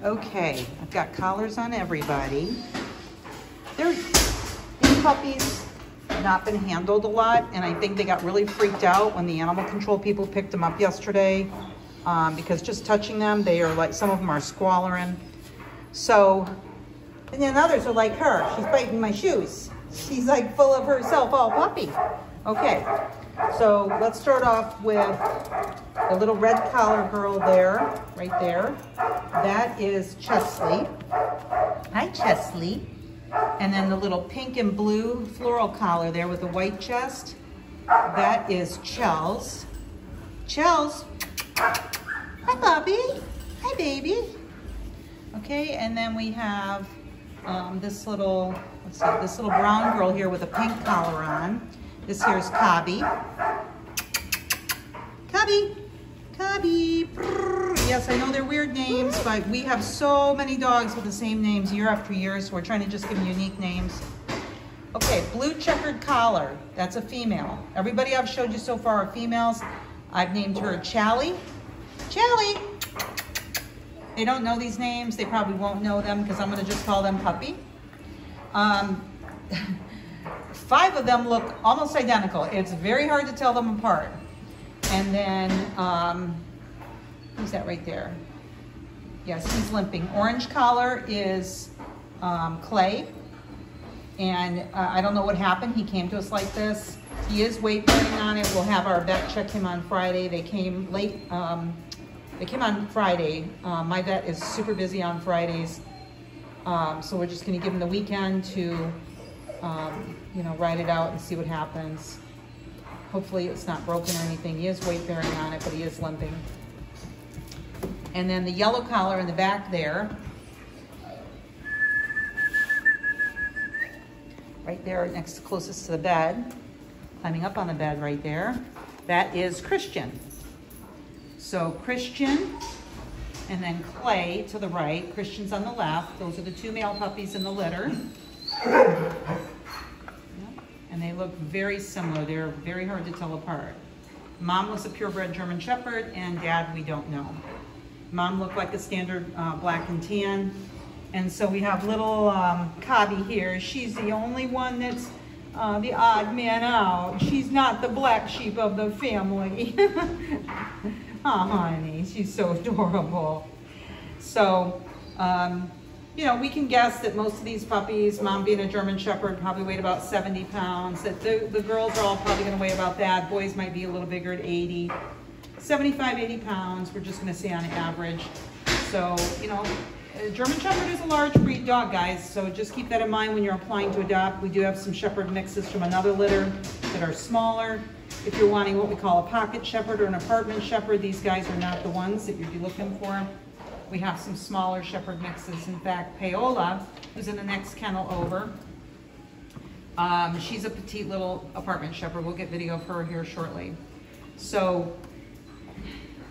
Okay, I've got collars on everybody. They're, these puppies have not been handled a lot, and I think they got really freaked out when the animal control people picked them up yesterday. Um, because just touching them, they are like, some of them are squalling. So, and then others are like her. She's biting my shoes. She's like full of herself, all puppy. Okay, so let's start off with the little red collar girl there, right there. That is Chesley. Hi, Chesley. And then the little pink and blue floral collar there with the white chest. That is Chels. Chels. Hi, Bobby. Hi, baby. Okay, and then we have um, this little, let's see, this little brown girl here with a pink collar on. This here is Cobby. Cobby, Cobby. Yes, I know they're weird names, but we have so many dogs with the same names year after year, so we're trying to just give them unique names. Okay, blue checkered collar. That's a female. Everybody I've showed you so far are females. I've named her Chally. Chally. They don't know these names. They probably won't know them because I'm going to just call them Puppy. Um, five of them look almost identical. It's very hard to tell them apart. And then, um, who's that right there? Yes, he's limping. Orange collar is um, Clay. And uh, I don't know what happened. He came to us like this. He is weight bearing on it. We'll have our vet check him on Friday. They came late. Um, they came on Friday. Uh, my vet is super busy on Fridays. Um, so we're just going to give him the weekend to, um, you know, ride it out and see what happens. Hopefully it's not broken or anything. He is weight bearing on it, but he is limping. And then the yellow collar in the back there. Right there next closest to the bed. Climbing up on the bed right there. That is Christian. So Christian and then Clay to the right. Christian's on the left. Those are the two male puppies in the litter. And they look very similar. They're very hard to tell apart. Mom was a purebred German Shepherd, and Dad, we don't know. Mom looked like a standard uh, black and tan. And so we have little um, Cobby here. She's the only one that's uh, the odd man out. She's not the black sheep of the family. oh, honey, she's so adorable. So, um, you know, we can guess that most of these puppies, mom being a German Shepherd, probably weighed about 70 pounds. That the, the girls are all probably going to weigh about that. Boys might be a little bigger at 80. 75, 80 pounds, we're just going to say on average. So, you know, a German Shepherd is a large breed dog, guys, so just keep that in mind when you're applying to adopt. We do have some Shepherd mixes from another litter that are smaller. If you're wanting what we call a pocket Shepherd or an apartment Shepherd, these guys are not the ones that you'd be looking for. We have some smaller shepherd mixes. In fact, Paola, who's in the next kennel over, um, she's a petite little apartment shepherd. We'll get video of her here shortly. So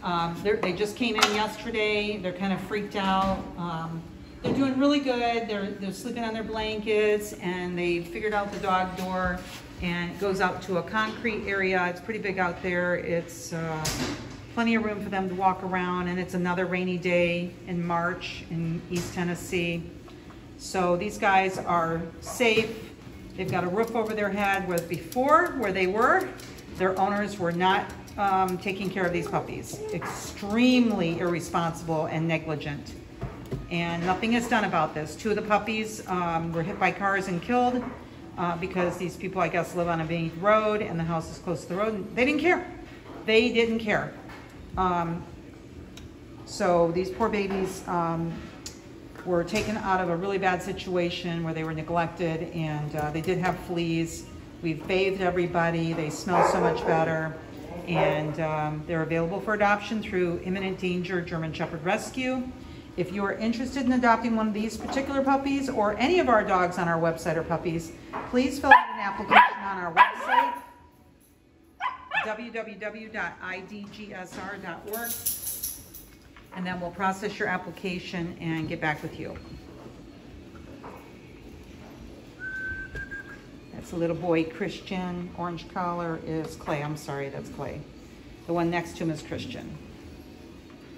um, they just came in yesterday. They're kind of freaked out. Um, they're doing really good. They're, they're sleeping on their blankets and they figured out the dog door and it goes out to a concrete area. It's pretty big out there. It's uh, plenty of room for them to walk around and it's another rainy day in March in East Tennessee. So these guys are safe. They've got a roof over their head where before, where they were, their owners were not um, taking care of these puppies. Extremely irresponsible and negligent. And nothing is done about this. Two of the puppies um, were hit by cars and killed uh, because these people, I guess, live on a main road and the house is close to the road. They didn't care. They didn't care. Um, so these poor babies um, were taken out of a really bad situation where they were neglected and uh, they did have fleas. We've bathed everybody. They smell so much better. And um, they're available for adoption through Imminent Danger German Shepherd Rescue. If you are interested in adopting one of these particular puppies or any of our dogs on our website or puppies, please fill out an application on our website www.idgsr.org and then we'll process your application and get back with you. That's a little boy, Christian. Orange collar is Clay. I'm sorry, that's Clay. The one next to him is Christian.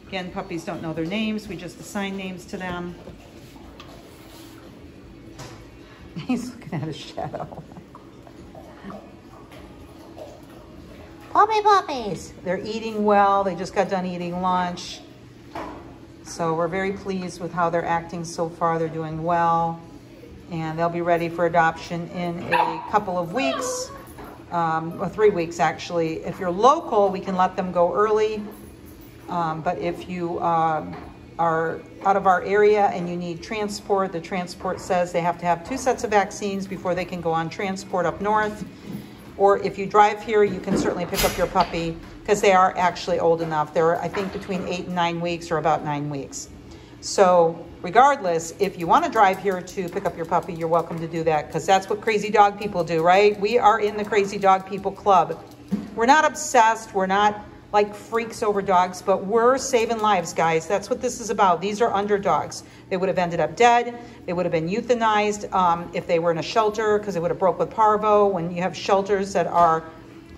Again, puppies don't know their names. We just assign names to them. He's looking at his shadow. Puppy puppies. They're eating well. They just got done eating lunch. So we're very pleased with how they're acting so far. They're doing well. And they'll be ready for adoption in a couple of weeks, um, or three weeks actually. If you're local, we can let them go early. Um, but if you um, are out of our area and you need transport, the transport says they have to have two sets of vaccines before they can go on transport up north. Or if you drive here, you can certainly pick up your puppy because they are actually old enough. They're, I think, between eight and nine weeks or about nine weeks. So regardless, if you want to drive here to pick up your puppy, you're welcome to do that because that's what crazy dog people do, right? We are in the crazy dog people club. We're not obsessed. We're not like freaks over dogs, but we're saving lives, guys. That's what this is about. These are underdogs. They would have ended up dead. They would have been euthanized um, if they were in a shelter because they would have broke with parvo. When you have shelters that are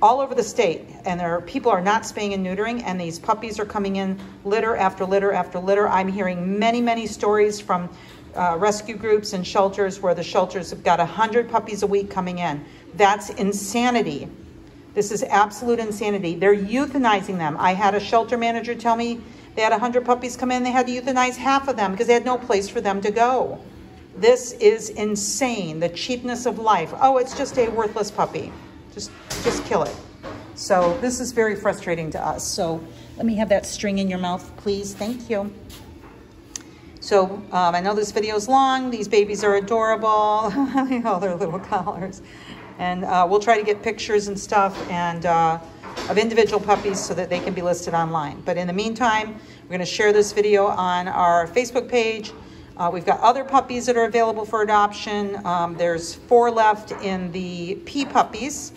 all over the state and there are, people are not spaying and neutering and these puppies are coming in litter after litter after litter. I'm hearing many, many stories from uh, rescue groups and shelters where the shelters have got 100 puppies a week coming in. That's insanity. This is absolute insanity. They're euthanizing them. I had a shelter manager tell me they had 100 puppies come in. They had to euthanize half of them because they had no place for them to go. This is insane. The cheapness of life. Oh, it's just a worthless puppy. Just, just kill it. So this is very frustrating to us. So let me have that string in your mouth, please. Thank you. So um, I know this video is long. These babies are adorable. All their little collars. And uh, we'll try to get pictures and stuff and uh, of individual puppies so that they can be listed online. But in the meantime, we're going to share this video on our Facebook page. Uh, we've got other puppies that are available for adoption. Um, there's four left in the P puppies,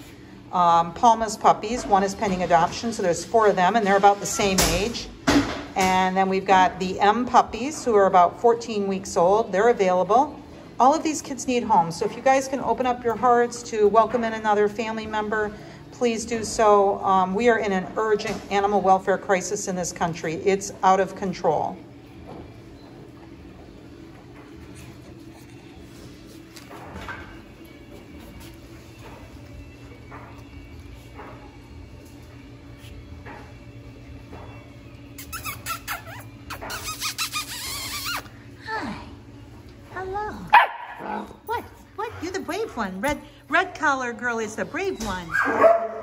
um, Palma's puppies. One is pending adoption, so there's four of them, and they're about the same age. And then we've got the M puppies, who are about 14 weeks old. They're available all of these kids need homes. So if you guys can open up your hearts to welcome in another family member, please do so. Um, we are in an urgent animal welfare crisis in this country. It's out of control. One. Red red collar girl is the brave one.